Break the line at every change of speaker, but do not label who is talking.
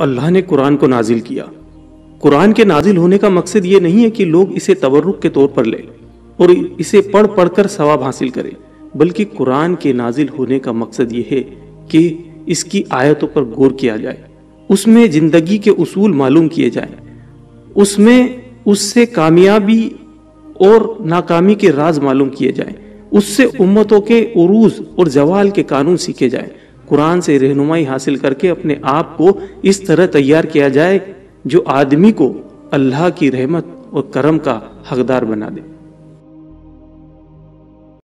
اللہ نے قرآن کو نازل کیا۔ قرآن کے نازل ہونے کا مقصد یہ نہیں ہے کہ لوگ اسے تورک کے طور پر لیں اور اسے پڑھ پڑھ کر ثواب حاصل کریں بلکہ قرآن کے نازل ہونے کا مقصد یہ ہے کہ اس کی آیتوں پر غور کیا جائے، اس میں زندگی کے اصول معلوم کیے جائیں، اس میں اس سے کامیابی اور ناکامی کے راز معلوم کیے جائیں، اس سے امتوں کے عروج اور زوال کے قانون سیکھے جائیں۔ قرآن سے رہنمائی حاصل کر کے اپنے آپ کو اس طرح تیار کیا جائے جو آدمی کو اللہ کی رحمت اور کرم کا حقدار بنا دے۔